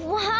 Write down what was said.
Wow!